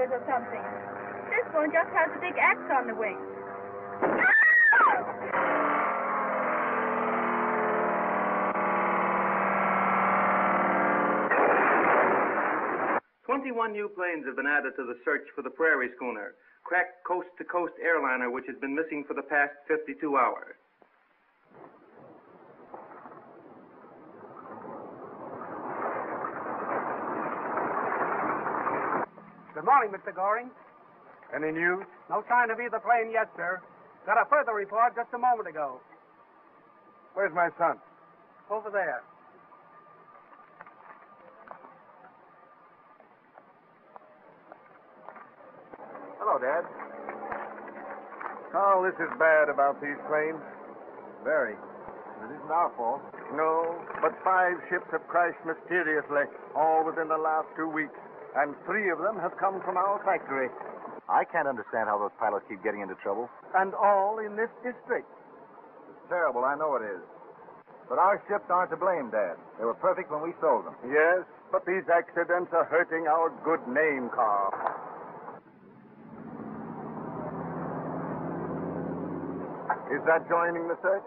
or something. This one just has a big X on the wing. 21 new planes have been added to the search for the Prairie schooner, cracked coast to coast airliner which has been missing for the past 52 hours. Good morning, Mr. Goring. Any news? No sign of either plane yet, sir. Got a further report just a moment ago. Where's my son? Over there. Hello, Dad. Carl, this is bad about these planes. Very. It isn't our fault. No, but five ships have crashed mysteriously, all within the last two weeks, and three of them have come from our factory. I can't understand how those pilots keep getting into trouble. And all in this district. It's terrible, I know it is. But our ships aren't to blame, Dad. They were perfect when we sold them. Yes, but these accidents are hurting our good name, Carl. Is that joining the search?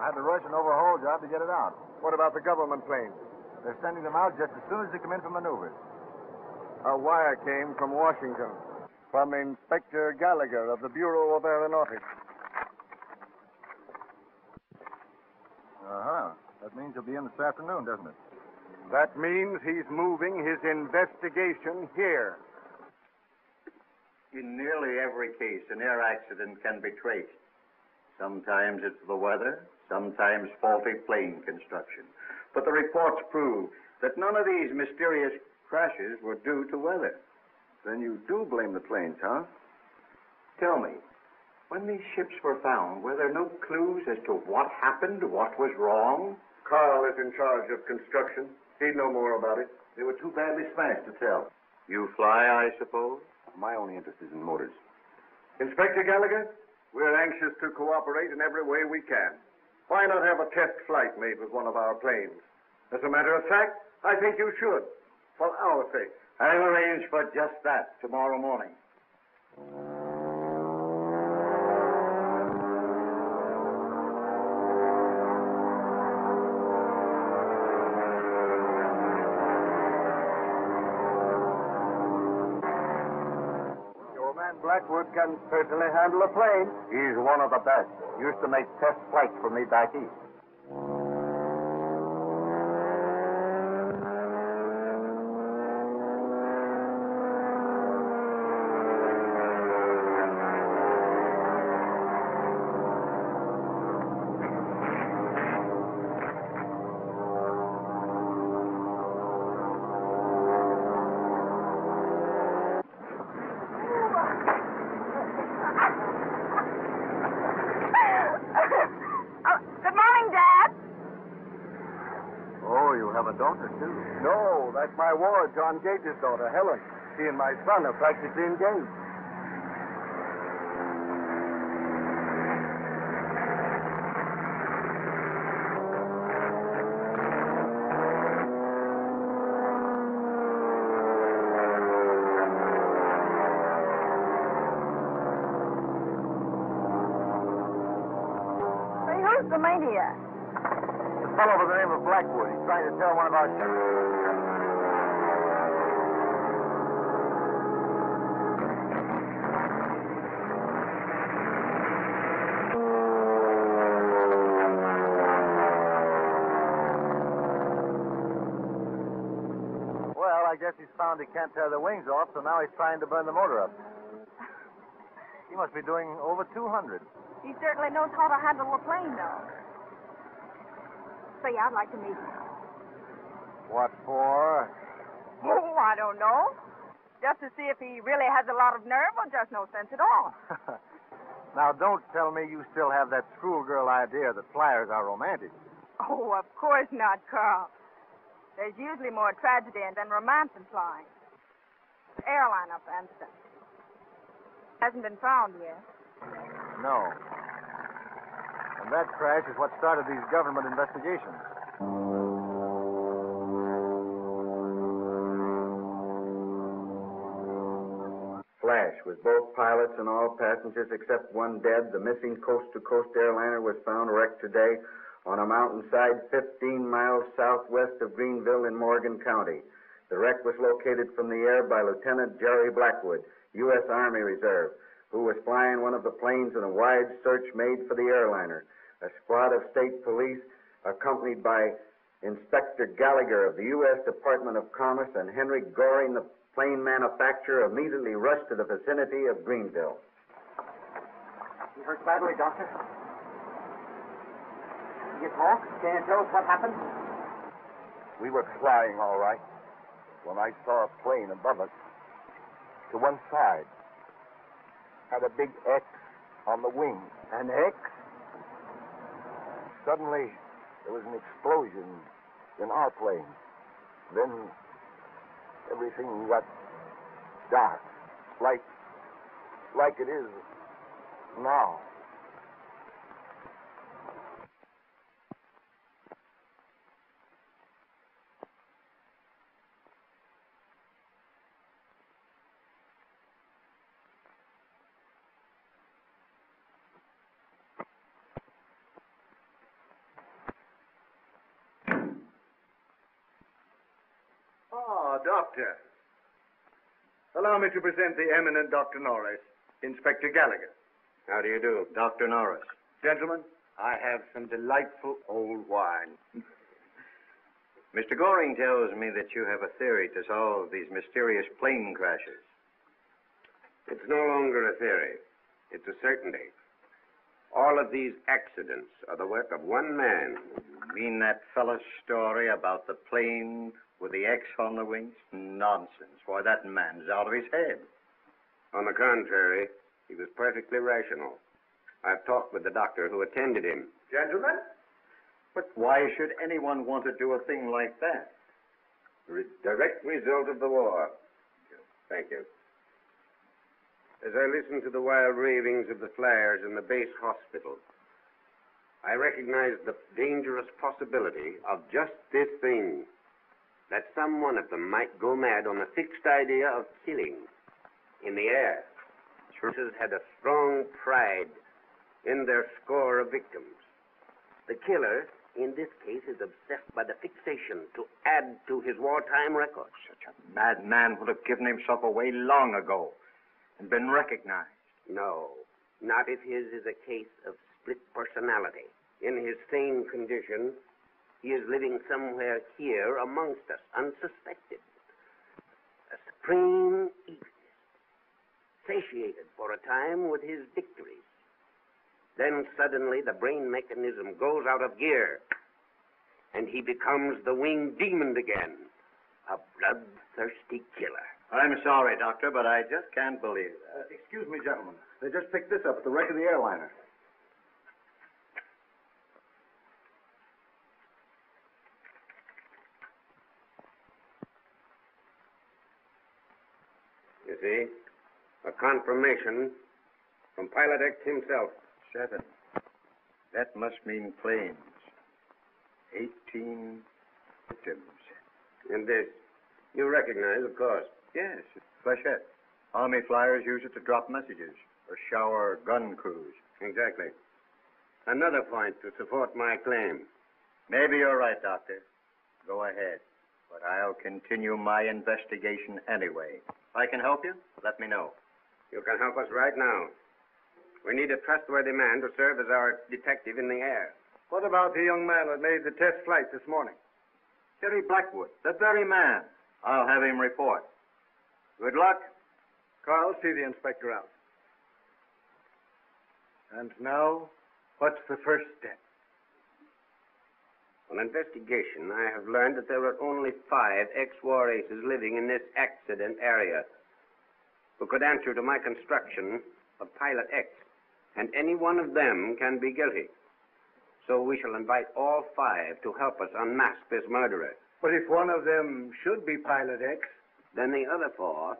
I had to rush an overhaul job to get it out. What about the government planes? They're sending them out just as soon as they come in for maneuvers. A wire came from Washington, from Inspector Gallagher of the Bureau of Aeronautics. Uh huh. That means he'll be in this afternoon, doesn't it? That means he's moving his investigation here. In nearly every case, an air accident can be traced. Sometimes it's the weather, sometimes faulty plane construction. But the reports prove that none of these mysterious crashes were due to weather. Then you do blame the planes, huh? Tell me, when these ships were found, were there no clues as to what happened, what was wrong? Carl is in charge of construction. He'd know more about it. They were too badly smashed to tell. You fly, I suppose? My only interest is in motors. Inspector Gallagher, we're anxious to cooperate in every way we can. Why not have a test flight made with one of our planes? As a matter of fact, I think you should, for our sake. I'll arrange for just that tomorrow morning. Your man Blackwood can certainly handle a plane. He's one of the best. Used to make test flights for me back east. John Gage's daughter, Helen. She and my son are practically engaged. Say, who's the maniac? A fellow by the name of Blackwood. He's trying to tell one of our He can't tear the wings off, so now he's trying to burn the motor up. He must be doing over 200. He certainly knows how to handle a plane, though. Say, I'd like to meet him. What for? Oh, I don't know. Just to see if he really has a lot of nerve or just no sense at all. now, don't tell me you still have that schoolgirl idea that flyers are romantic. Oh, of course not, Carl. There's usually more tragedy than romance in flying. Airliner, for instance. Hasn't been found yet. No. And that crash is what started these government investigations. Flash, with both pilots and all passengers except one dead, the missing coast-to-coast airliner was found wrecked today on a mountainside 15 miles southwest of Greenville in Morgan County. The wreck was located from the air by Lieutenant Jerry Blackwood, U.S. Army Reserve, who was flying one of the planes in a wide search made for the airliner. A squad of state police, accompanied by Inspector Gallagher of the U.S. Department of Commerce and Henry Goring, the plane manufacturer, immediately rushed to the vicinity of Greenville. You hurt badly, Doctor? Can you talk? Can you tell us what happened? We were flying all right when I saw a plane above us. To one side. Had a big X on the wing. An X? Suddenly, there was an explosion in our plane. Then everything got dark, like like it is now. Ah, Doctor. Allow me to present the eminent Dr. Norris, Inspector Gallagher. How do you do, Dr. Norris? Gentlemen, I have some delightful old wine. Mr. Goring tells me that you have a theory to solve these mysterious plane crashes. It's no longer a theory. It's a certainty. All of these accidents are the work of one man. Mean that fellow's story about the plane with the X on the wings? Nonsense. Why, that man's out of his head. On the contrary, he was perfectly rational. I've talked with the doctor who attended him. Gentlemen? But why should anyone want to do a thing like that? Re- direct result of the war. Thank you. As I listened to the wild ravings of the flyers in the base hospital, I recognized the dangerous possibility of just this thing that some one of them might go mad on the fixed idea of killing in the air. Churches had a strong pride in their score of victims. The killer, in this case, is obsessed by the fixation to add to his wartime record. Such a mad man would have given himself away long ago and been recognized. No, not if his is a case of split personality. In his sane condition, he is living somewhere here amongst us, unsuspected. A supreme egoist, satiated for a time with his victories. Then suddenly the brain mechanism goes out of gear, and he becomes the winged demon again, a bloodthirsty killer. I'm sorry, Doctor, but I just can't believe that. Uh, excuse me, gentlemen. They just picked this up at the wreck of the airliner. You see? A confirmation from Pilot X himself. Seven. That must mean planes. Eighteen victims. And this, you recognize, of course. Yes, it's flechette. Army flyers use it to drop messages or shower gun crews. Exactly. Another point to support my claim. Maybe you're right, Doctor. Go ahead. But I'll continue my investigation anyway. If I can help you, let me know. You can help us right now. We need a trustworthy man to serve as our detective in the air. What about the young man that made the test flight this morning? Jerry Blackwood, the very man. I'll have him report. Good luck. Carl, see the inspector out. And now, what's the first step? On investigation, I have learned that there are only five ex-war aces living in this accident area who could answer to my construction of Pilot X, and any one of them can be guilty. So we shall invite all five to help us unmask this murderer. But if one of them should be Pilot X, Then the other four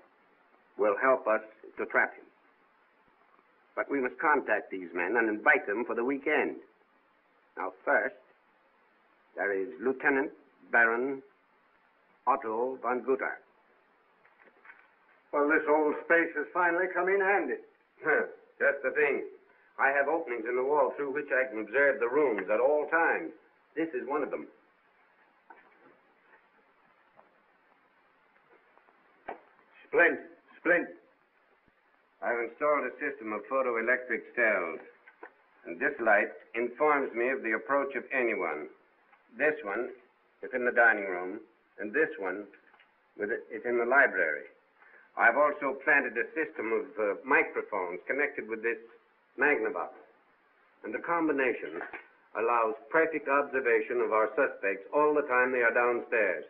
will help us to trap him. But we must contact these men and invite them for the weekend. Now, first, there is Lieutenant Baron Otto von Guter. Well, this old space has finally come in handy. Just the thing. I have openings in the wall through which I can observe the rooms at all times. This is one of them. Splint, splint. I've installed a system of photoelectric cells, and this light informs me of the approach of anyone. This one is in the dining room, and this one with it is in the library. I've also planted a system of uh, microphones connected with this Magnavox, and the combination allows perfect observation of our suspects all the time they are downstairs.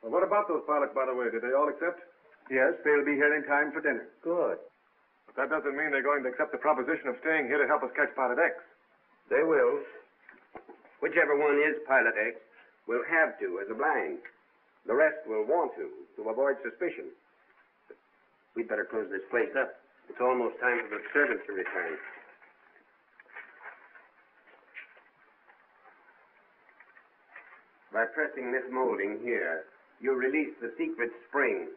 Well, what about those pilots, by the way? Did they all accept? Yes, they'll be here in time for dinner. Good. But that doesn't mean they're going to accept the proposition of staying here to help us catch Pilot X. They will. Whichever one is Pilot X will have to as a blind. The rest will want to, to avoid suspicion. We'd better close this place up. It's almost time for the servants to return. By pressing this molding here, you release the secret spring.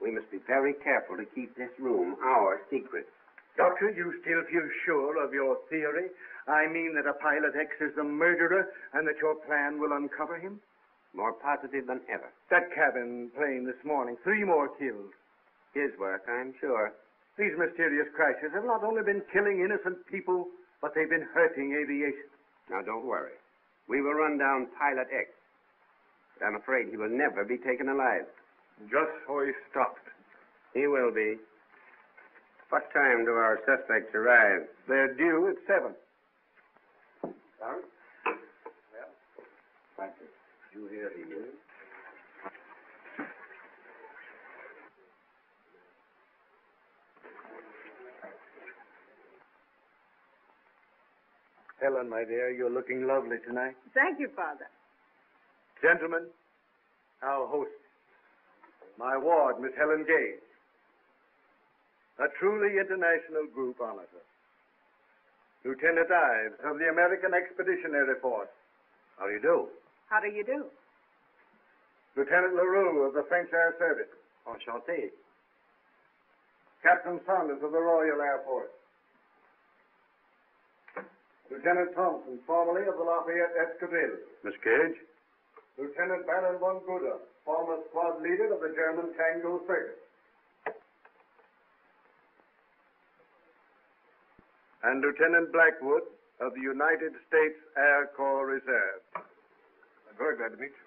We must be very careful to keep this room our secret. Doctor, you still feel sure of your theory? I mean that a Pilot X is the murderer and that your plan will uncover him? More positive than ever. That cabin plane this morning, three more killed. His work, I'm sure. These mysterious crashes have not only been killing innocent people, but they've been hurting aviation. Now, don't worry. We will run down Pilot X. But I'm afraid he will never be taken alive. Just so he stopped. He will be. What time do our suspects arrive? They're due at seven. Sorry? Thank you. You hear he is? Helen, my dear, you're looking lovely tonight. Thank you, Father. Gentlemen, our host, my ward, Miss Helen Gage. A truly international group honors her. Lieutenant Ives of the American Expeditionary Force. How do you do? How do you do? Lieutenant LaRue of the French Air Service. Enchanté. Captain Saunders of the Royal Air Force. Lieutenant Thompson, formerly of the Lafayette Escadrille. Miss Gage? Lieutenant Baron von Guter, former squad leader of the German Tango frigate. And Lieutenant Blackwood of the United States Air Corps Reserve. I'm very glad to meet you.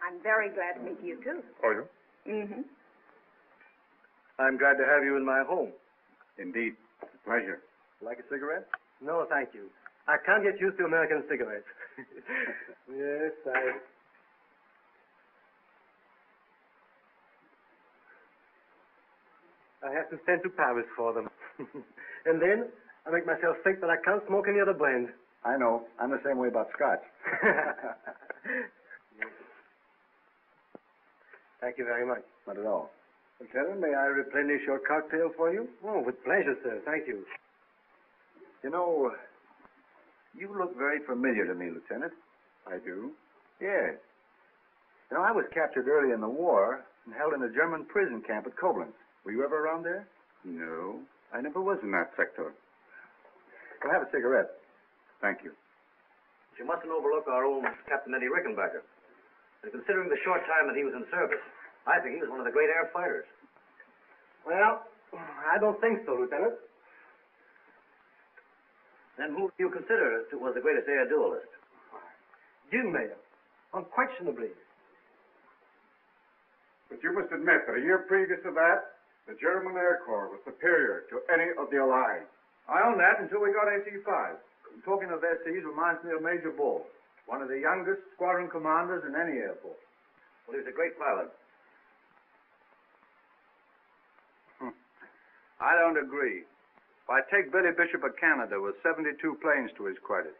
I'm very glad to meet you, too. Are you? Mm-hmm. I'm glad to have you in my home. Indeed. Pleasure. Like a cigarette? No, thank you. I can't get used to American cigarettes. Yes, I. I have to send to Paris for them. and then I make myself think that I can't smoke any other brand. I know. I'm the same way about scotch. Thank you very much. Not at all. Lieutenant, may I replenish your cocktail for you? Oh, with pleasure, sir. Thank you. You know, you look very familiar to me, Lieutenant. I do. Yes. You know, I was captured early in the war and held in a German prison camp at Koblenz. Were you ever around there? No, I never was in that sector. Well, have a cigarette. Thank you. But You mustn't overlook our old Captain Eddie Rickenbacker. And considering the short time that he was in service, I think he was one of the great air fighters. Well, I don't think so, Lieutenant. Then who do you consider to- was the greatest air duelist? Guynemer. Unquestionably. But you must admit that a year previous to that, the German Air Corps was superior to any of the Allies. I own that until we got SE-5. Talking of SEs reminds me of Major Ball, one of the youngest squadron commanders in any air force. Well, he was a great pilot. Hmm. I don't agree. Why, take Billy Bishop of Canada with 72 planes to his credit.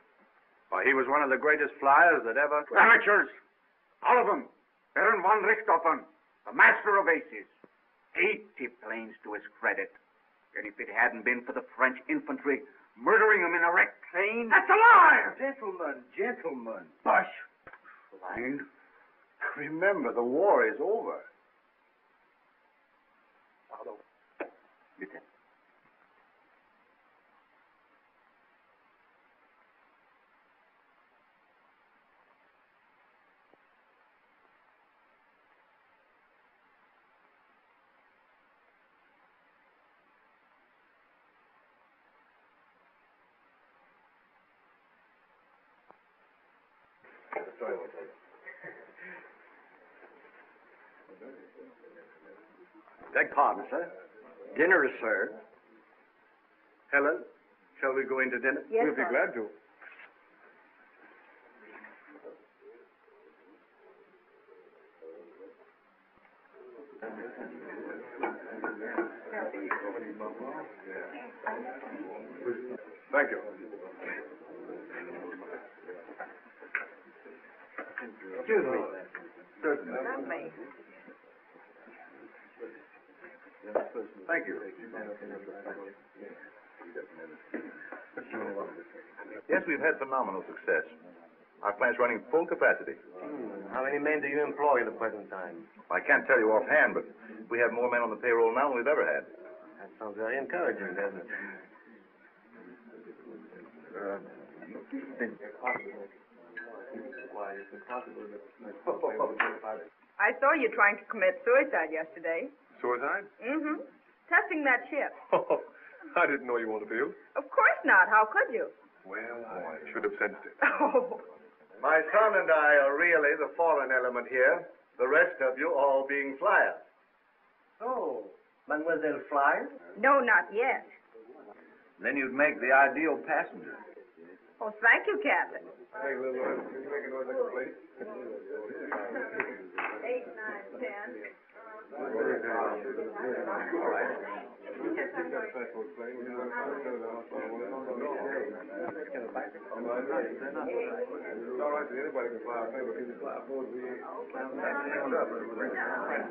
Why, he was one of the greatest flyers that ever. Amateurs! All of them! Baron von Richthofen, the master of aces. 80 planes to his credit. And if it hadn't been for the French infantry murdering him in a wrecked plane. That's a lie! Gentlemen, gentlemen. Bush! Blind. Remember, the war is over. Lieutenant. Beg pardon, sir. Dinner is served. Helen, shall we go into dinner? Yes, we'll be sir. glad to. Thank you. Excuse me. Lovely. Thank you. Yes, we've had phenomenal success. Our plant's running full capacity. How many men do you employ at the present time? I can't tell you offhand, but we have more men on the payroll now than we've ever had. That sounds very encouraging, doesn't it? I saw you trying to commit suicide yesterday. Suicide? Mm-hmm. Testing that ship. Oh, I didn't know you wanted to feel. Of course not. How could you? Well, I should have sensed it. Oh, My son and I are really the foreign element here, the rest of you all being flyers. Oh, Mademoiselle Flyer? no, not yet. Then you'd make the ideal passenger. Oh, thank you, Captain. Hey, little one, can you make a noise like a plate? Eight, nine, ten.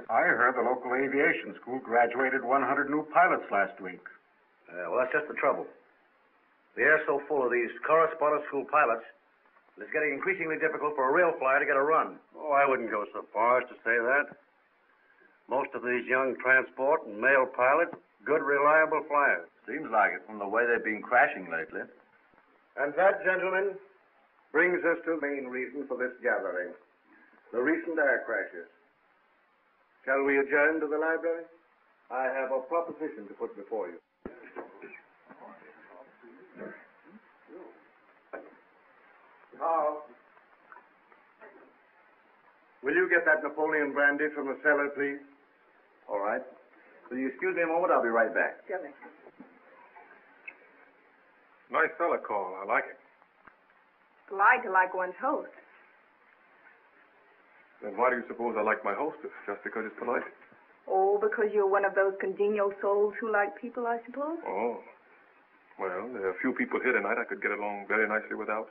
I heard the local aviation school graduated 100 new pilots last week. Uh, well, that's just the trouble. The air's so full of these correspondence school pilots, that it's getting increasingly difficult for a real flyer to get a run. Oh, I wouldn't go so far as to say that. Most of these young transport and mail pilots, good, reliable flyers. Seems like it from the way they've been crashing lately. And that, gentlemen, brings us to the main reason for this gathering the recent air crashes. Shall we adjourn to the library? I have a proposition to put before you. Carl, will you get that Napoleon brandy from the cellar, please? All right. Will you excuse me a moment? I'll be right back. Silly. Nice fella, Carl. I like it. Lie to like one's host. Then why do you suppose I like my hostess? Just because it's polite? Oh, because you're one of those congenial souls who like people, I suppose? Oh. Well, there are a few people here tonight I could get along very nicely without.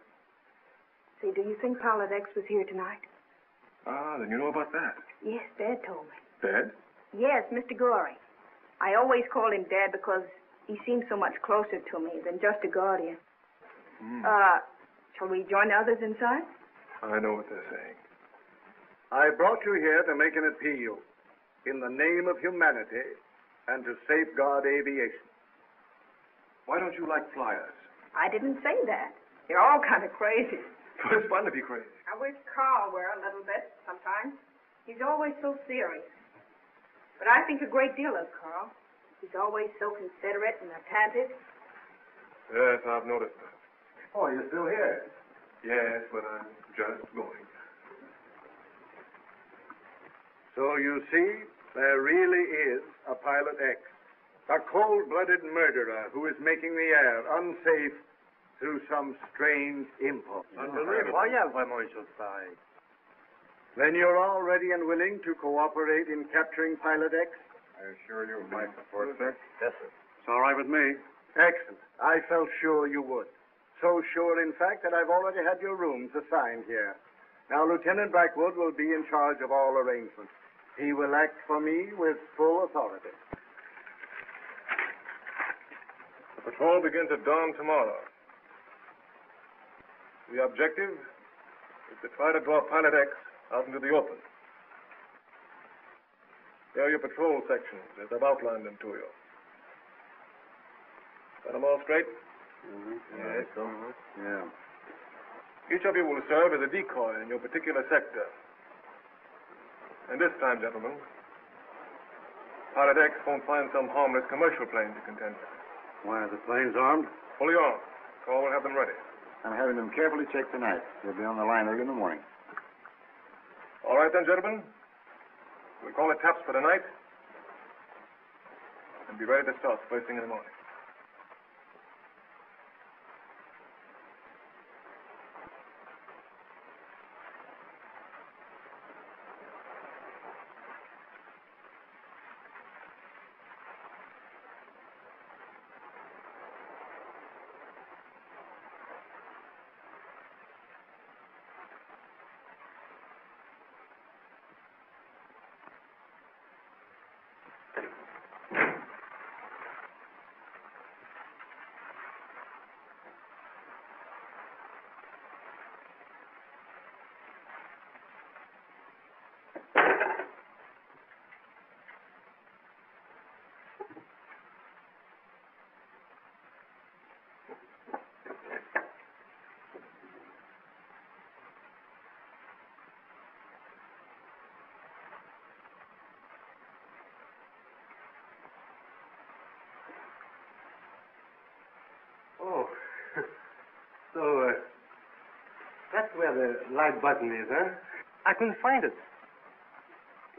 Say, do you think Pilot X was here tonight? Ah, then you know about that. Yes, Dad told me. Dad? Yes, Mr. Goring. I always call him Dad because he seems so much closer to me than just a guardian. Hmm. Uh, shall we join the others inside? I know what they're saying. I brought you here to make an appeal in the name of humanity and to safeguard aviation. Why don't you like flyers? I didn't say that. You're all kind of crazy. it's fun to be crazy. I wish Carl were a little bit sometimes. He's always so serious. But I think a great deal of Carl. He's always so considerate and attentive. Yes, I've noticed that. Oh, you're still here? Yes, but I'm just going. So you see, there really is a Pilot X, a cold-blooded murderer who is making the air unsafe through some strange impulse. Then you're all ready and willing to cooperate in capturing Pilot X? I assure you of my support, sir. Yes, sir. It's all right with me. Excellent. I felt sure you would. So sure, in fact, that I've already had your rooms assigned here. Now, Lieutenant Blackwood will be in charge of all arrangements. He will act for me with full authority. The patrol begins at dawn tomorrow. The objective is to try to draw Pilot X out into the open. Here are your patrol sections, as I've outlined them to you. Got them all straight? Mm-hmm. Yes. Yeah. Each of you will serve as a decoy in your particular sector. And this time, gentlemen, Pilot X won't find some harmless commercial plane to contend with. Why are the planes armed? Fully armed. Carl will have them ready. I'm having them carefully checked tonight. They'll be on the line early in the morning. All right then, gentlemen. We'll call it taps for tonight. And be ready to start first thing in the morning. Oh. so, uh, that's where the light button is, huh? I couldn't find it.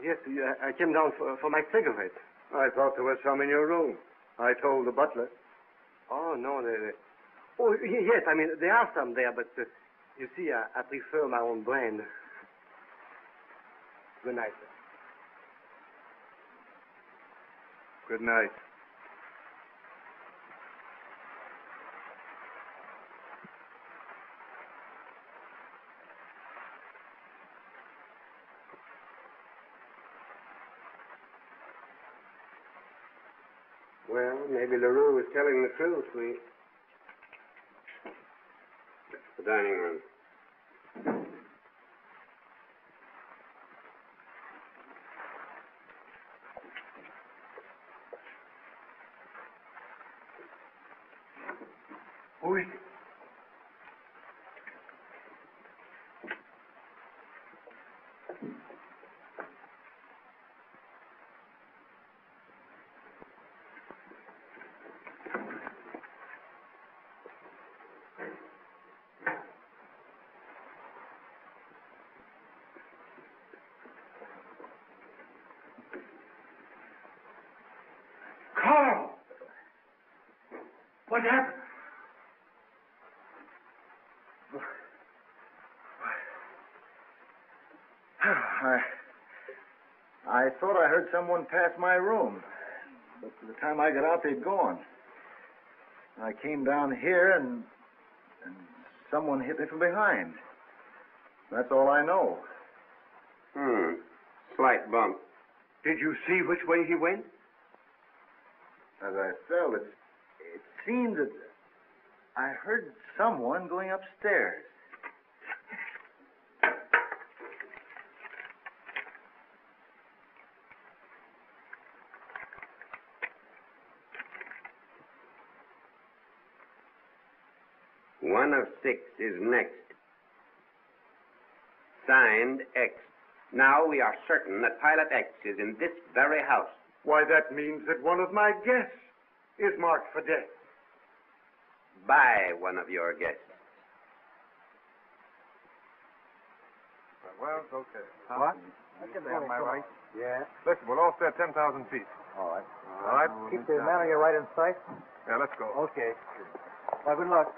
Yes, I came down for, for my cigarette. I thought there was some in your room. I told the butler. Oh, no, they, they... Oh, yes, I mean, there are some there, but uh, you see, I, I prefer my own brand. Good night, sir. Good night. Well, maybe LaRue was telling the truth. We. The dining room. Who is it? Carl! What happened? I, I thought I heard someone pass my room, but by the time I got out, they'd gone. I came down here and, and someone hit me from behind. That's all I know. Hmm. Slight bump. Did you see which way he went? As I fell, it, it seemed that I heard someone going upstairs. One of six is next. Signed X. Now we are certain that Pilot X is in this very house. Why, that means that one of my guests is marked for death. By one of your guests. Well, it's okay. What? Am I right? Yeah. Listen, we'll all stay at 10,000 feet. All right. All right? Keep the man on your right in sight. Yeah, let's go. Okay. Well, good luck.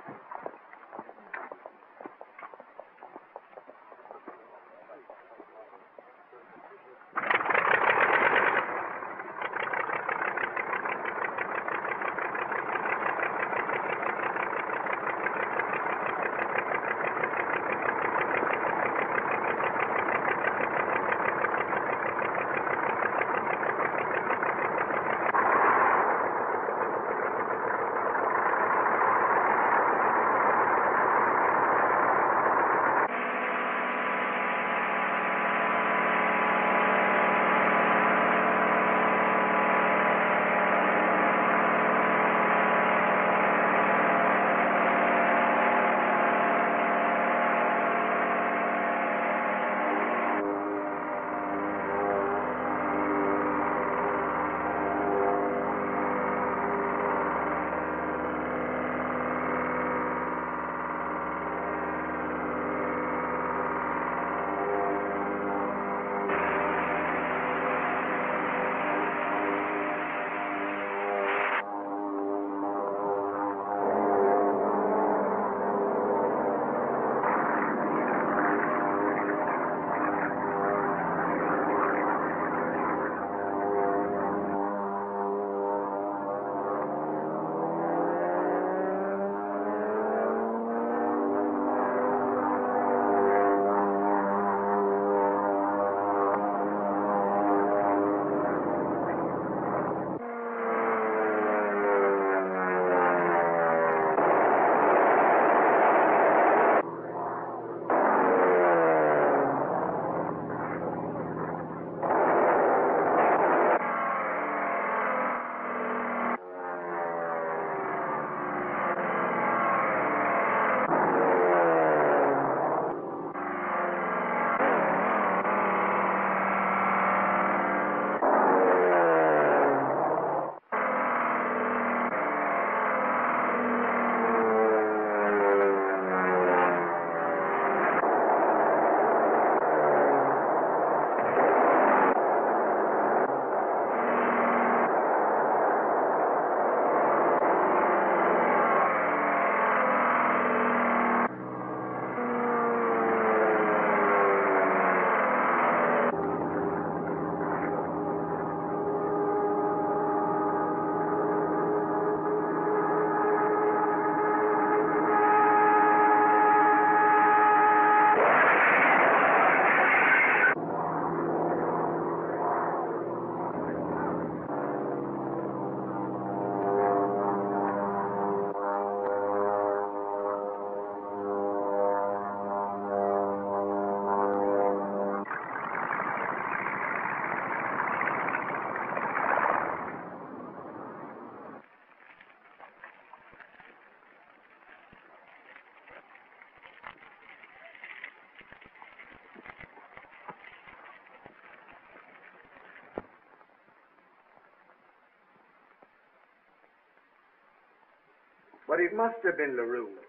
But it must have been LaRue.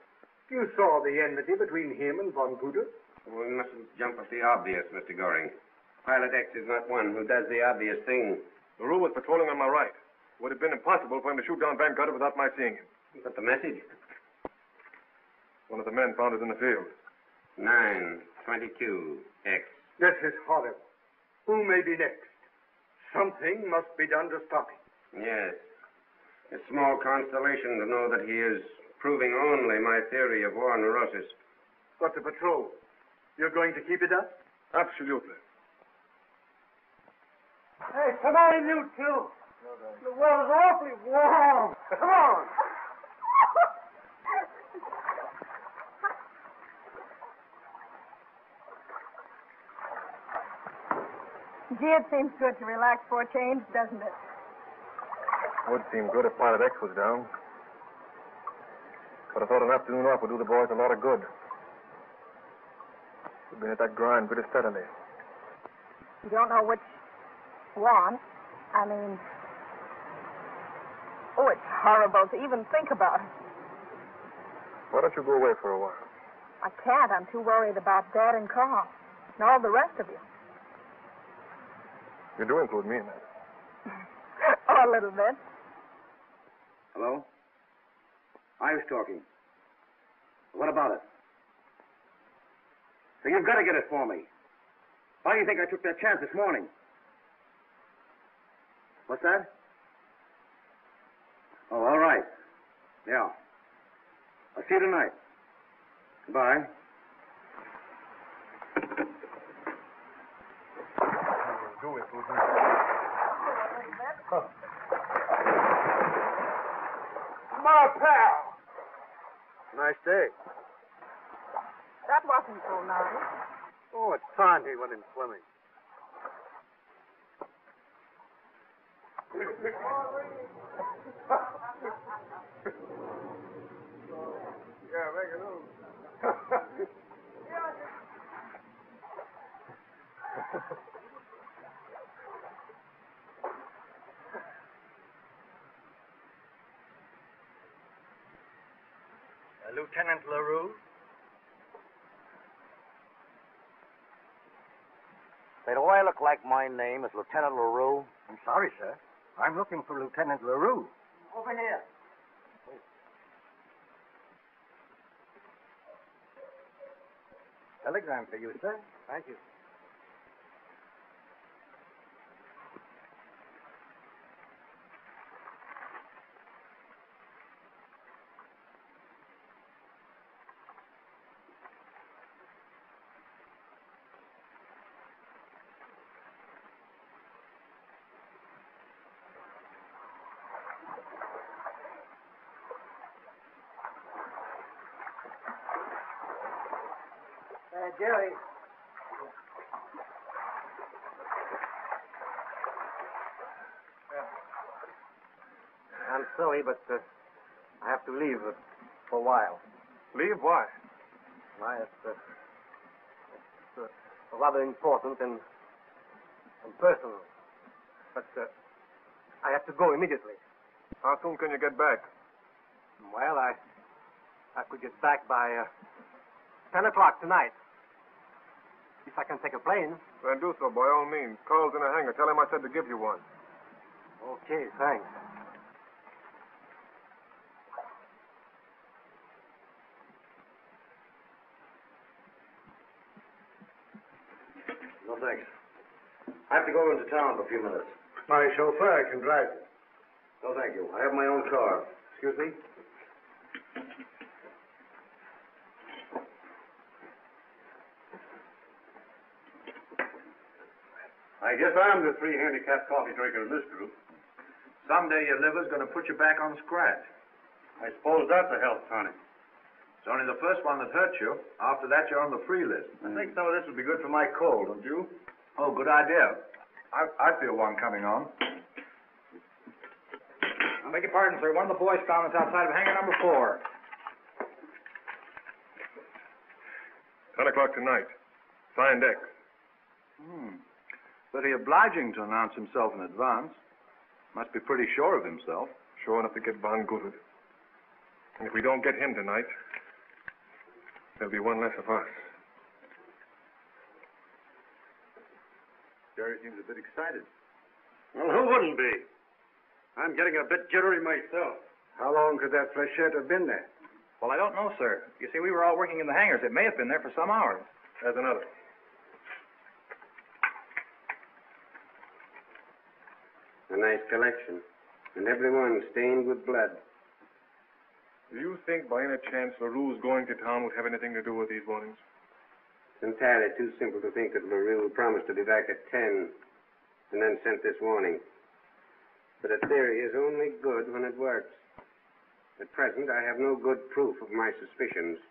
You saw the enmity between him and Von Guter. We mustn't jump at the obvious, Mr. Goring. Pilot X is not one who does the obvious thing. LaRue was patrolling on my right. It Would have been impossible for him to shoot down Von Guter without my seeing him. But the message? One of the men found it in the field. 922 X. This is horrible. Who may be next? Something must be done to stop him. Yes. A small consolation to know that he is proving only my theory of war neurosis. But the patrol, you're going to keep it up? Absolutely. Hey, come on, in, you two. The water's awfully warm. Come on. Gee, it seems good to relax for a change, doesn't it? Would seem good if Pilot X was down. But I thought an afternoon off would do the boys a lot of good. We've been at that grind pretty steadily. You don't know which one. I mean, oh, it's horrible to even think about it. Why don't you go away for a while? I can't. I'm too worried about Dad and Carl and all the rest of you. You do include me in that. oh, a little bit. Hello? I was talking. What about it? So you've got to get it for me. Why do you think I took that chance this morning? What's that? Oh, all right. Yeah. I'll see you tonight. Goodbye. Do include me. My pal. Nice day. That wasn't so nice. Oh, it's time he went in swimming. Yeah, make it move. Lieutenant LaRue? Say, do I look like my name is Lieutenant LaRue? I'm sorry, sir. I'm looking for Lieutenant LaRue. Over here. Telegram for you, sir. Thank you. Uh, Jerry. I'm sorry, but uh, I have to leave uh, for a while. Leave? Why? Why, it's, uh, it's uh, rather important and, and personal. But uh, I have to go immediately. How soon can you get back? Well, I I could get back by uh, 10 o'clock tonight. If I can take a plane. Then do so, by all means. Carl's in a hangar. Tell him I said to give you one. Okay, thanks. No, thanks. I have to go into town for a few minutes. My chauffeur can drive you. No, thank you. I have my own car. Excuse me? I guess I'm the three handicapped coffee drinker in this group. Someday your liver's going to put you back on scratch. I suppose that's a health tonic. It's only the first one that hurts you. After that, you're on the free list. I think some of this would be good for my cold, don't you? Oh, good idea. I, I feel one coming on. I beg your pardon, sir. One of the boys found us outside of hangar number four. Ten o'clock tonight. Signed X. Hmm. Very obliging to announce himself in advance. Must be pretty sure of himself. Sure enough to get Von Guter. And if we don't get him tonight, there'll be one less of us. Jerry seems a bit excited. Well, who wouldn't be? I'm getting a bit jittery myself. How long could that flechette have been there? Well, I don't know, sir. You see, we were all working in the hangars. It may have been there for some hours. There's another. A nice collection. And every one stained with blood. Do you think by any chance LaRue's going to town would have anything to do with these warnings? It's entirely too simple to think that LaRue promised to be back at 10 and then sent this warning. But a theory is only good when it works. At present, I have no good proof of my suspicions,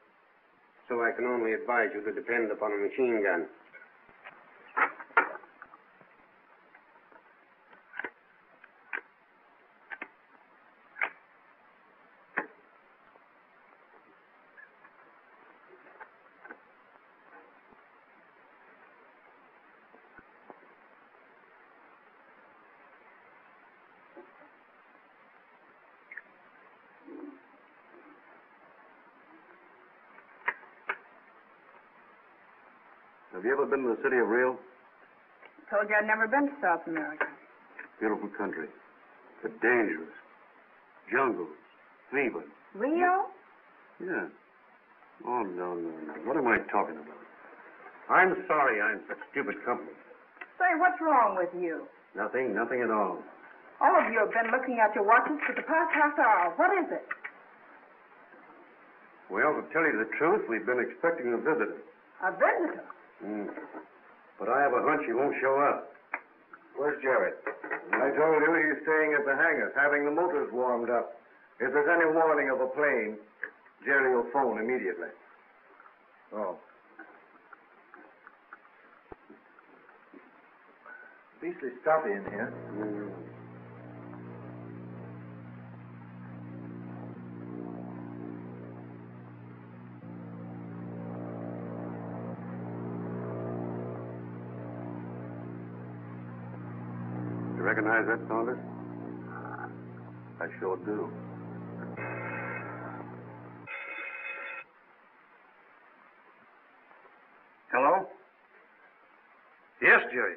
so I can only advise you to depend upon a machine gun. Have you ever been to the city of Rio? I Told you I'd never been to South America. Beautiful country. But dangerous. Jungles. Fever. Rio? Yeah. Oh, no, no, no. What am I talking about? I'm sorry I'm such stupid company. Say, what's wrong with you? Nothing, nothing at all. All of you have been looking at your watches for the past half hour. What is it? Well, to tell you the truth, we've been expecting a visitor. A visitor? Hmm. But I have a hunch he won't show up. Where's Jerry? I told you he's staying at the hangars, having the motors warmed up. If there's any warning of a plane, Jerry will phone immediately. Oh. Beastly stuffy in here. You recognize that, Saunders? I sure do. Hello? Yes, Jerry.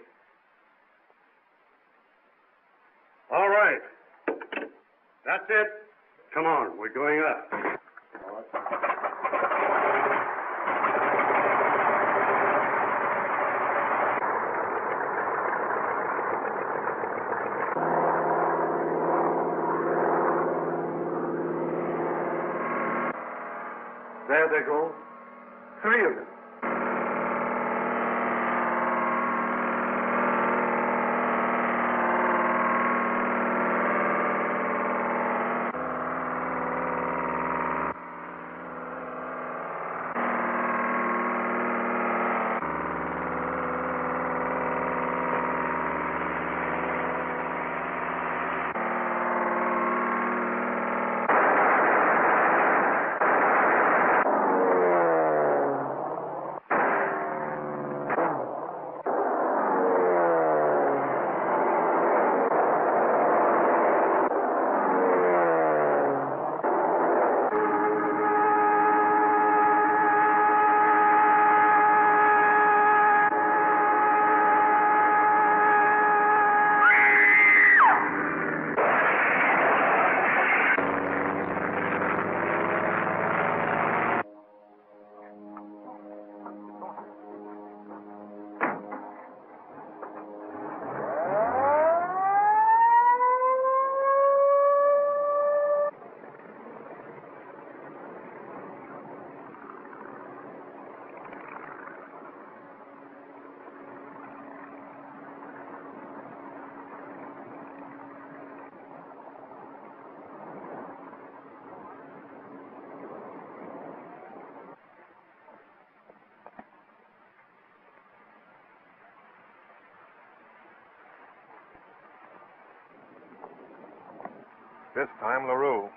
This time, LaRue.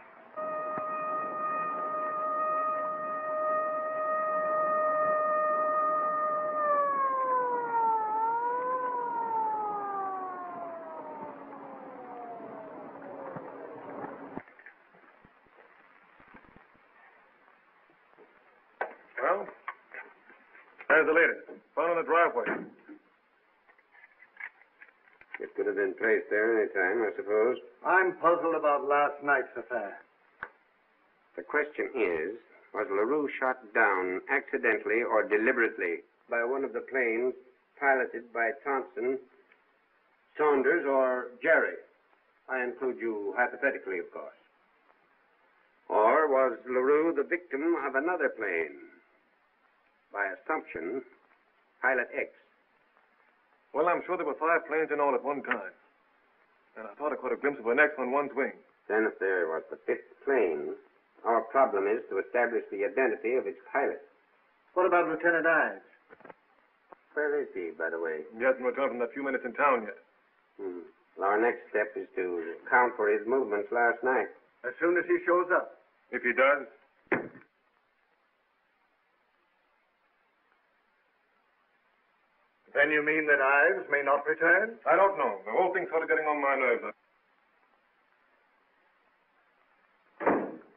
Well, there's the leader. Found in the driveway. It could have been placed there any time, I suppose. I'm puzzled about last night's affair. The question is, was LaRue shot down accidentally or deliberately by one of the planes piloted by Thompson, Saunders, or Jerry? I include you hypothetically, of course. Or was LaRue the victim of another plane? By assumption, Pilot X. Well, I'm sure there were five planes in all at one time. And I thought I caught a glimpse of an X on one's wing. Then, if there was the fifth plane, our problem is to establish the identity of its pilot. What about Lieutenant Ives? Where is he, by the way? He hasn't returned from that few minutes in town yet. Hmm. Well, our next step is to account for his movements last night. As soon as he shows up. If he does, Then you mean that Ives may not return? I don't know. The whole thing's sort of getting on my nerves.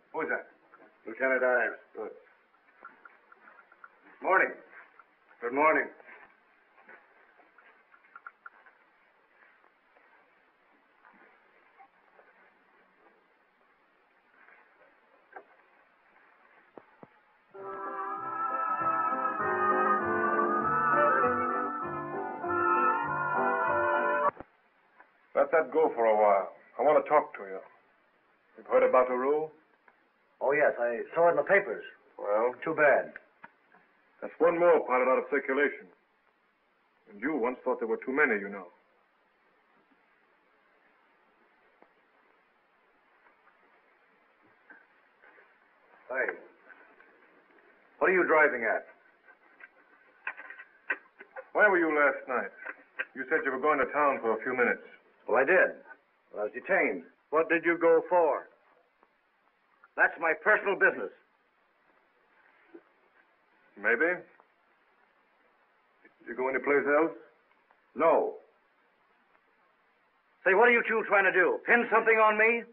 Who is that? Lieutenant Ives. Good. Morning. Good morning. Let that go for a while. I want to talk to you. You've heard about LaRue? Oh, yes, I saw it in the papers. Well, Too bad. that's one more pilot out of circulation. And you once thought there were too many, you know. Hey. What are you driving at? Where were you last night? You said you were going to town for a few minutes. Well, I did. But I was detained. What did you go for? That's my personal business. Maybe. Did you go anyplace else? No. Say, what are you two trying to do? Pin something on me?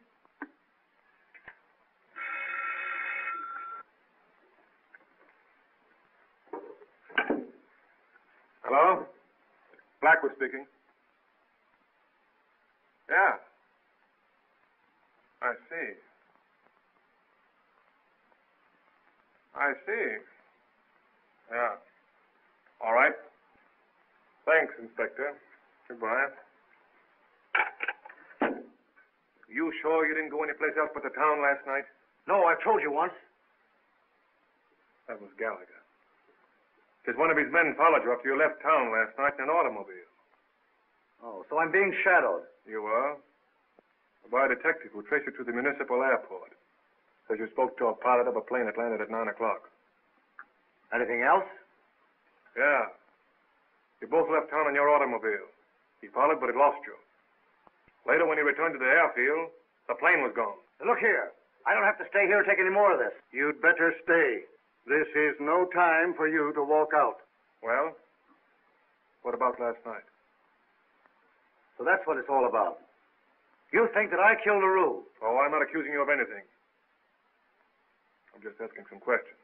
Hello? Blackwood speaking. Yeah. I see. I see. Yeah. All right. Thanks, Inspector. Goodbye. You sure you didn't go anyplace else but the town last night? No, I've told you once. That was Gallagher. Because one of his men followed you after you left town last night in an automobile. Oh, so I'm being shadowed. You are? By a detective who traced you to the municipal airport. Says you spoke to a pilot of a plane that landed at 9 o'clock. Anything else? Yeah. You both left town in your automobile. He followed, but he lost you. Later, when he returned to the airfield, the plane was gone. Look here. I don't have to stay here and take any more of this. You'd better stay. This is no time for you to walk out. Well, what about last night? So that's what it's all about. You think that I killed LaRue? Oh, I'm not accusing you of anything. I'm just asking some questions.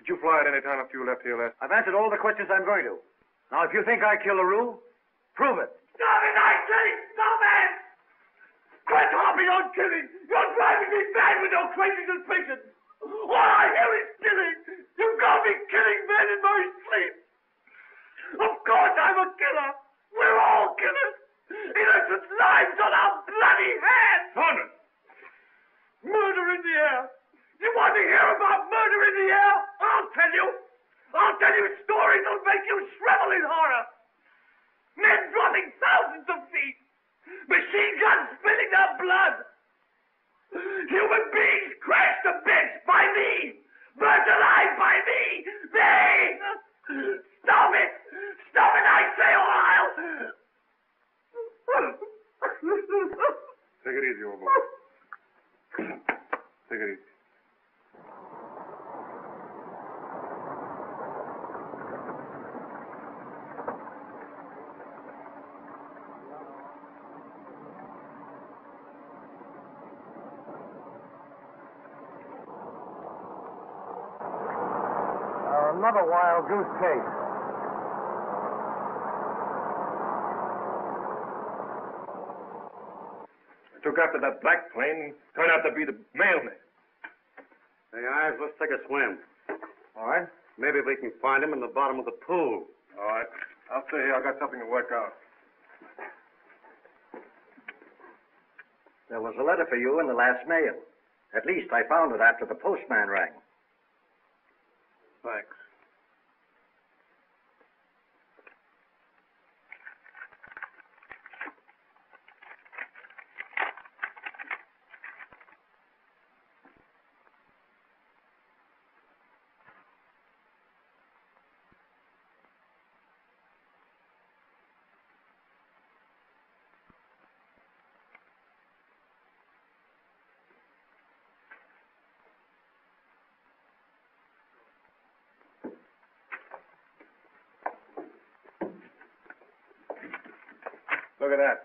Did you fly at any time after you left here last? I've answered all the questions I'm going to. Now, if you think I killed LaRue, prove it. Stop it, I say! Stop it! Quit harping on killing! You're driving me mad with your crazy suspicions! All I hear is killing! You've got me killing men in my sleep! Of course I'm a killer! We're all killers! Innocent lives on our bloody hands! Saunders! Murder in the air! You want to hear about murder in the air? I'll tell you! I'll tell you stories that'll make you shrivel in horror! Men dropping thousands of feet! Machine guns spilling their blood! Human beings crashed to bits by me! Burnt alive by me! Me! Stop it! Stop it, I say, or I'll... Easy. Take it easy. Another wild goose chase. I took after that black plane. Turned out to be the mailman. Hey, guys, let's take a swim. All right? Maybe we can find him in the bottom of the pool. All right. I'll stay here. I got something to work out. There was a letter for you in the last mail. At least I found it after the postman rang. Thanks. At that.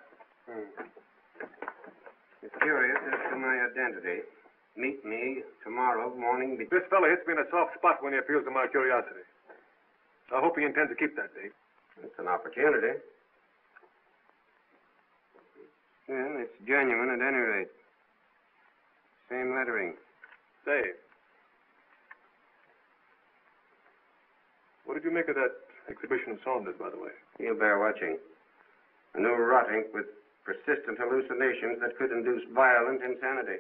Hmm. You're curious as to my identity. Meet me tomorrow morning. Be- This fellow hits me in a soft spot when he appeals to my curiosity. I hope he intends to keep that date. it's an opportunity. Well, it's genuine at any rate. Same lettering. Say. What did you make of that exhibition of Saunders, by the way? You bear watching. A rotting with persistent hallucinations that could induce violent insanity.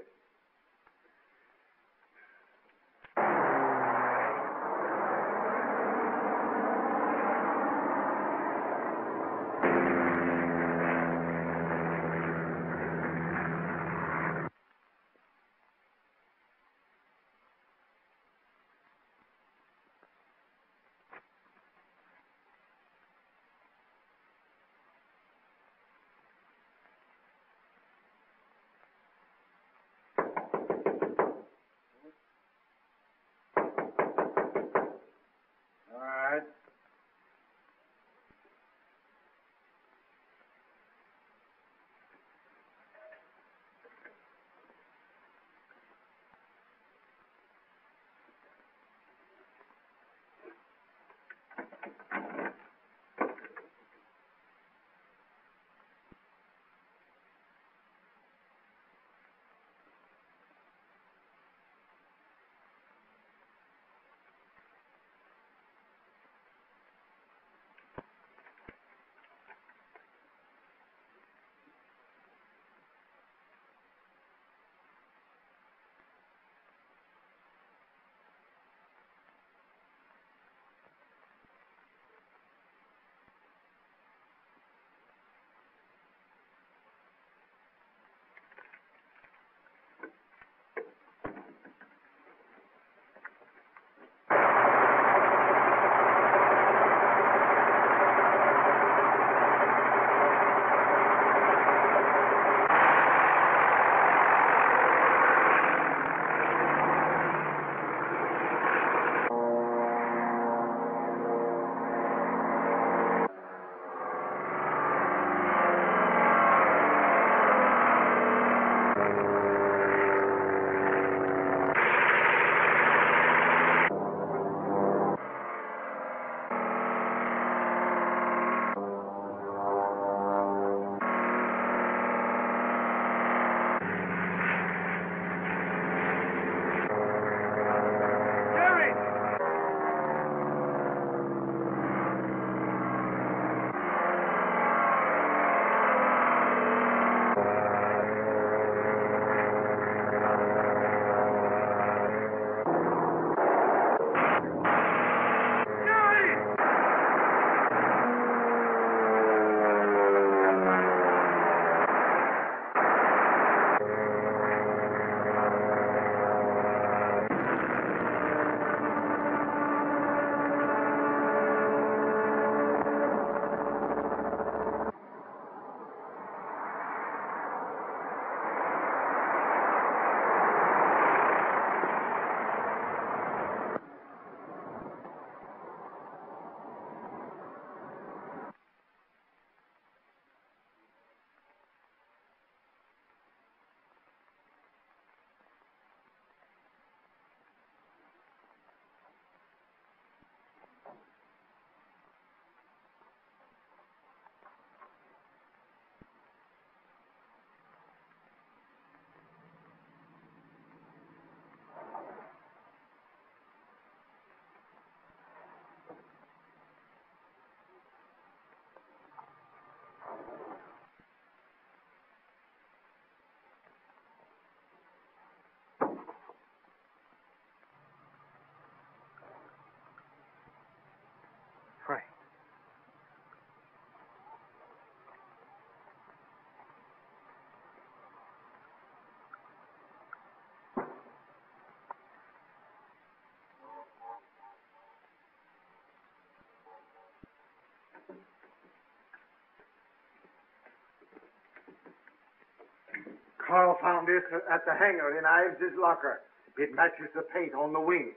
Carl found this at the hangar in Ives's locker. It matches the paint on the wing.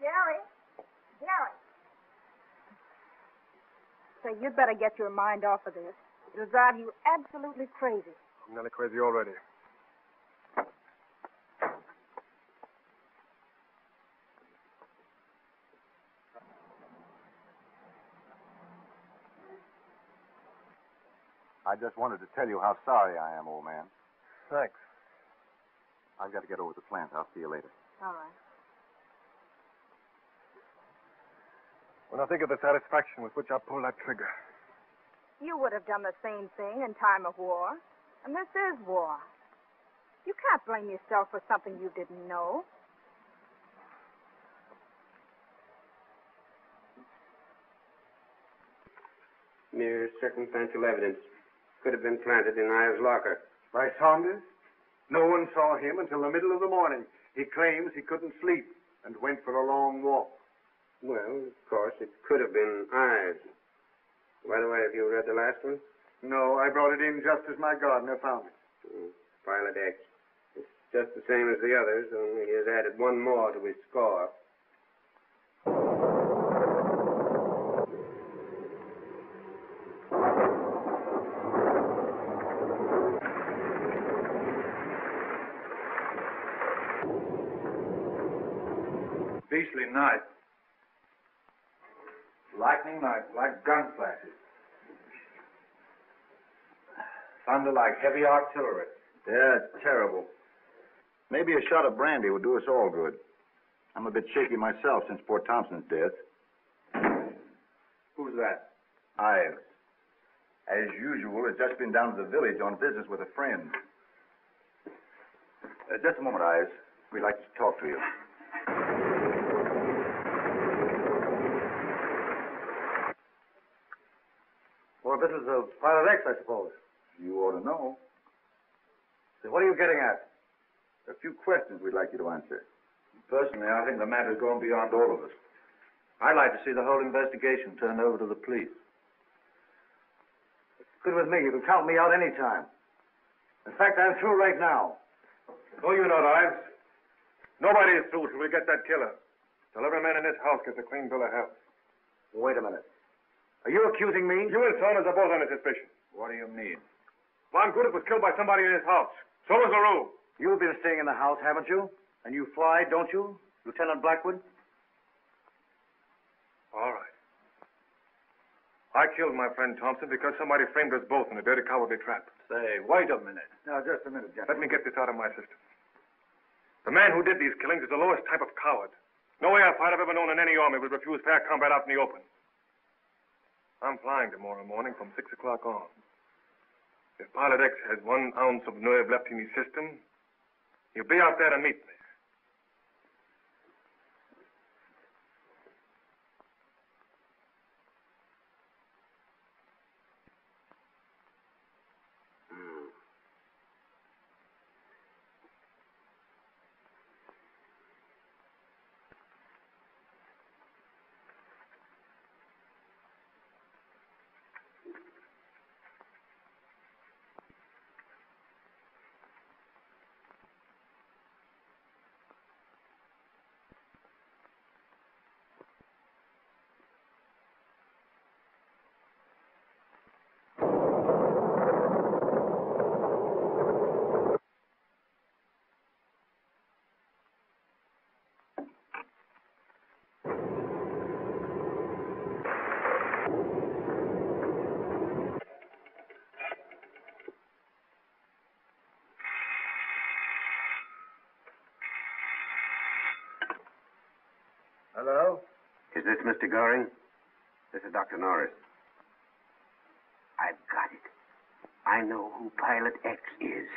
Jerry? Jerry? Say, you'd better get your mind off of this. It'll drive you absolutely crazy. I'm nearly crazy already. I just wanted to tell you how sorry I am, old man. Thanks. I've got to get over to the plant. I'll see you later. All right. When I think of the satisfaction with which I pulled that trigger, You would have done the same thing in time of war. And this is war. You can't blame yourself for something you didn't know. Mere circumstantial evidence. Could have been planted in Ives' locker. By Saunders? No one saw him until the middle of the morning. He claims he couldn't sleep and went for a long walk. Well, of course, it could have been Ives. By the way, have you read the last one? No, I brought it in just as my gardener found it. Mm, Pilot X. It's just the same as the others, only he has added one more to his score. Beastly night. Lightning like, like gun flashes. Thunder like heavy artillery. Yeah, it's terrible. Maybe a shot of brandy would do us all good. I'm a bit shaky myself since poor Thompson's death. Who's that? Ives. As usual, has just been down to the village on business with a friend. Uh, just a moment, Ives. We'd like to talk to you. Well, this is a Pilot X, I suppose. You ought to know. So what are you getting at? A few questions we'd like you to answer. Personally, I think the matter's gone beyond all of us. I'd like to see the whole investigation turned over to the police. Good with me. You can count me out any time. In fact, I'm through right now. No, you're not, Ives. Nobody is through till we get that killer. Till every man in this house gets a clean bill of health. Wait a minute. Are you accusing me? You and Saunders are both under suspicion. What do you mean? Von Guter was killed by somebody in his house. So was LaRue. You've been staying in the house, haven't you? And you fly, don't you, Lieutenant Blackwood? All right. I killed my friend Thompson because somebody framed us both in a dirty cowardly trap. Say, wait a minute. Now, just a minute, Let me get this out of my system. The man who did these killings is the lowest type of coward. No airfighter I've ever known in any army would refuse fair combat out in the open. I'm flying tomorrow morning from 6 o'clock on. If Pilot X has one ounce of nerve left in his system, he'll be out there to meet me. Hello? Is this Mr. Goring? This is Dr. Norris. I've got it. I know who Pilot X is.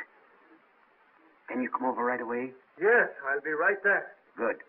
Can you come over right away? Yes, I'll be right there. Good.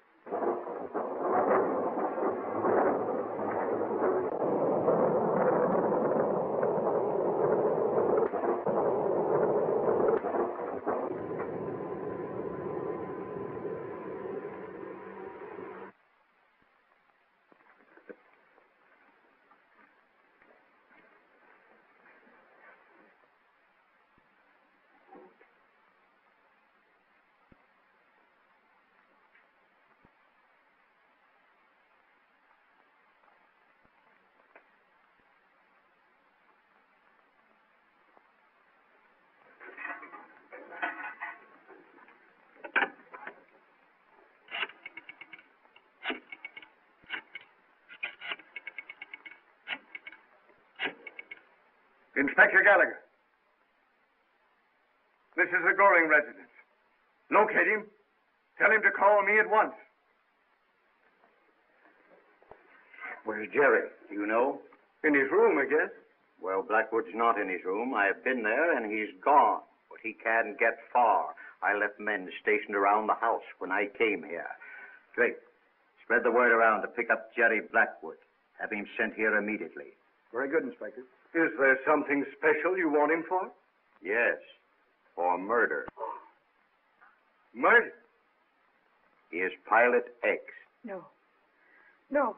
Inspector Gallagher. This is the Goring residence. Locate him. Tell him to call me at once. Where's Jerry? Do you know? In his room, I guess. Well, Blackwood's not in his room. I've been there, and he's gone. But he can't get far. I left men stationed around the house when I came here. Drake, spread the word around to pick up Jerry Blackwood. Have him sent here immediately. Very good, Inspector. Is there something special you want him for? Yes, for murder. Murder? He is Pilot X. No. No.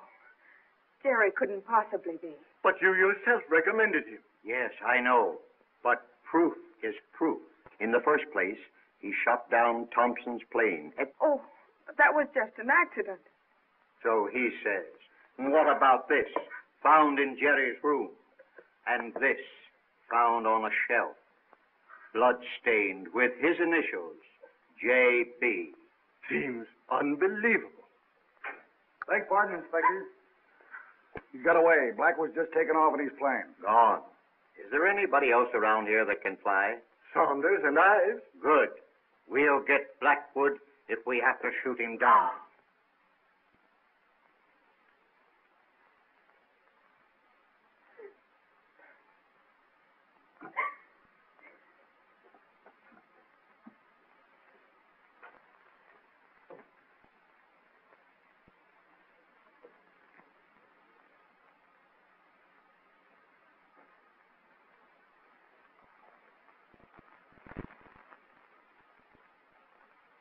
Jerry couldn't possibly be. But you yourself recommended him. Yes, I know. But proof is proof. In the first place, he shot down Thompson's plane. Oh, that was just an accident. So he says. And what about this? Found in Jerry's room. And this, found on a shelf. Blood stained with his initials, J.B. Seems unbelievable. Beg pardon, Inspector. He's got away. Black was just taken off in his plane. Gone. Is there anybody else around here that can fly? Saunders and Ives. Good. We'll get Blackwood if we have to shoot him down.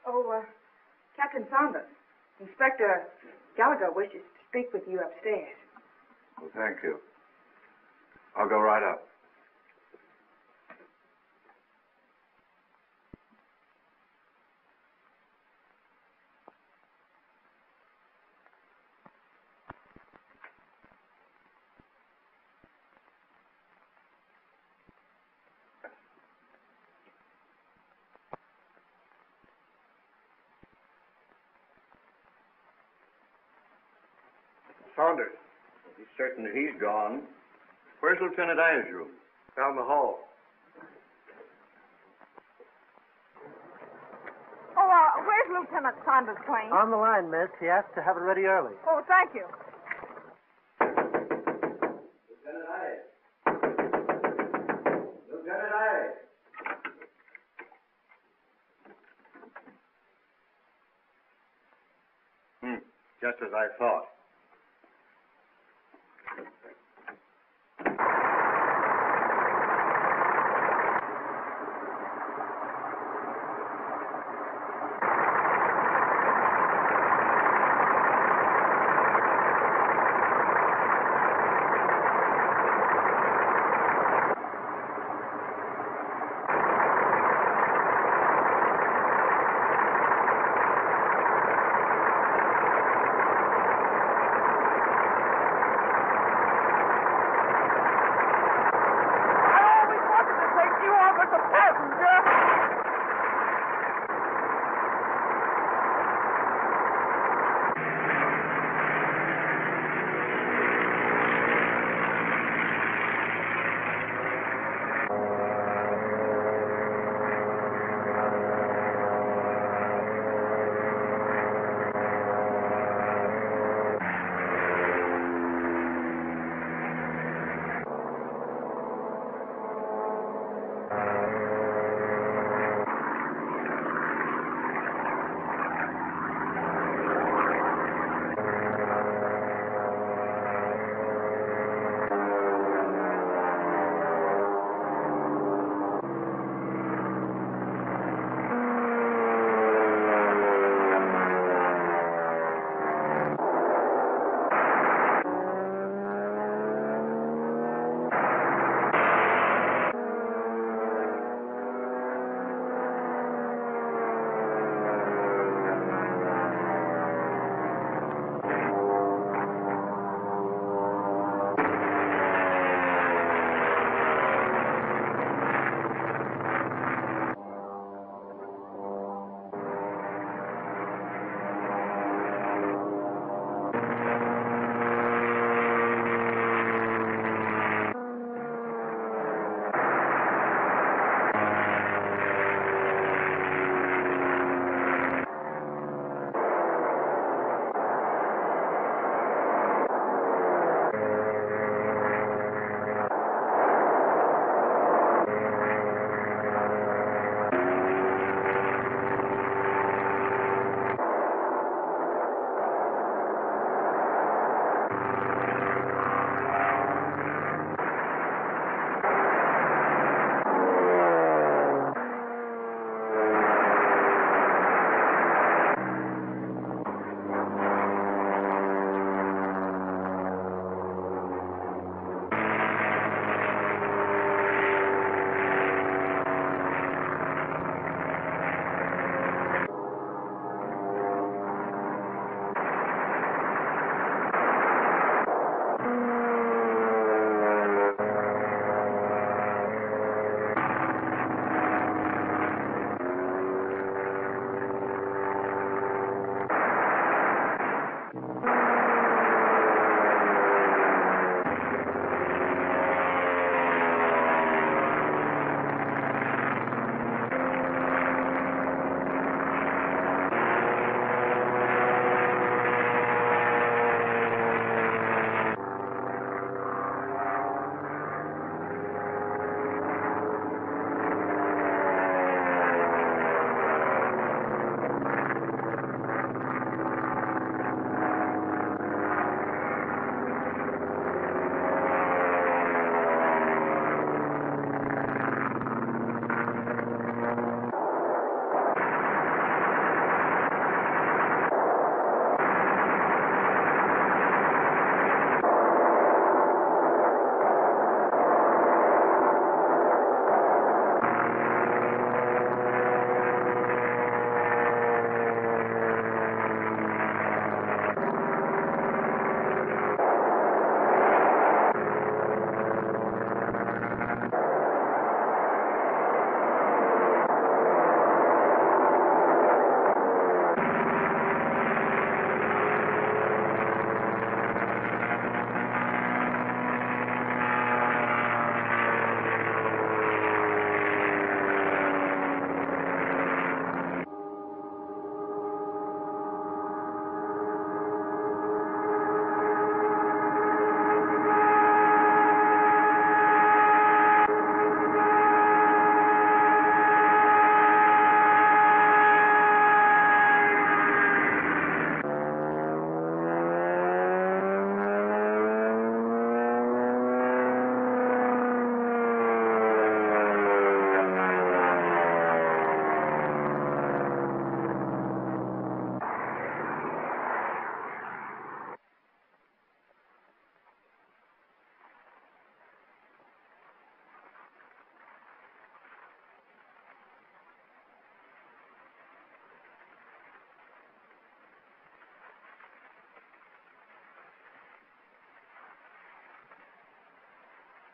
Oh, uh, Captain. Inspector Gallagher wishes to speak with you upstairs. Well, thank you. I'll go right up. Saunders. He's certain that he's gone. Where's Lieutenant Ives' room? Down the hall. Oh, uh, where's Lieutenant Saunders' plane? On the line, miss. He asked to have it ready early. Oh, thank you. Lieutenant Ives. Lieutenant Ives. Hmm. Just as I thought.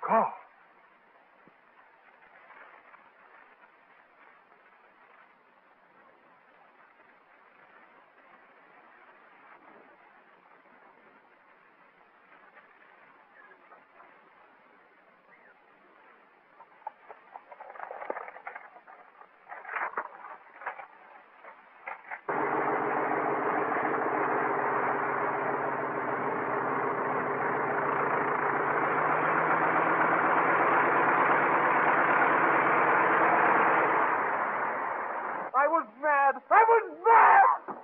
Carl. I was mad. I was mad.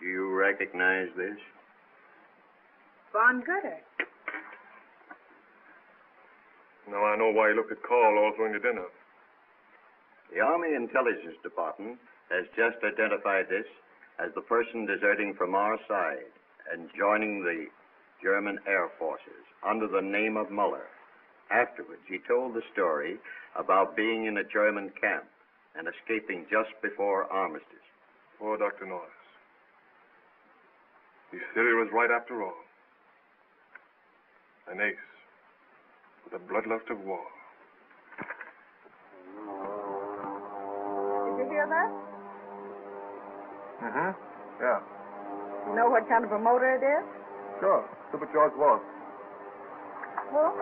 Do you recognize this? Von Guter. Now I know why you looked at Carl all during the dinner. The Army Intelligence Department has just identified this as the person deserting from our side and joining the German Air Forces under the name of Muller. Afterwards, he told the story about being in a German camp and escaping just before armistice. Poor Dr. Norris. His theory was right after all. An ace with the bloodlust of war. hear that? Mm-hmm. Yeah. You know what kind of a motor it is? Sure. Supercharged what? What?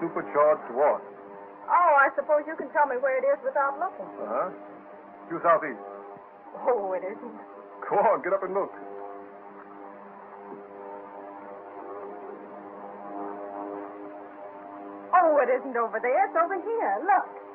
Supercharged what? Oh, I suppose you can tell me where it is without looking. Uh-huh. Due southeast. Oh, it isn't. Go on, get up and look. Oh, it isn't over there. It's over here. Look.